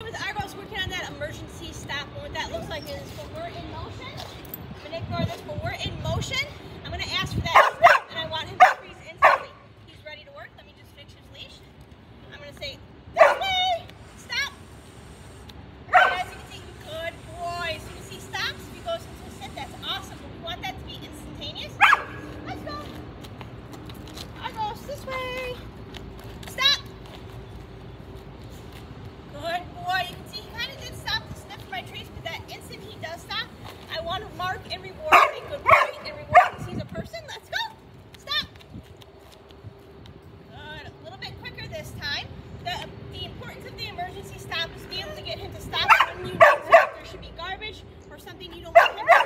With Argos working on that emergency stop, and what that looks like is when we're in motion. Ignore this. on mark and reward a good point and reward He sees a person. Let's go. Stop. Good. A little bit quicker this time. The, the importance of the emergency stop is being able to get him to stop when you know there should be garbage or something you don't want him to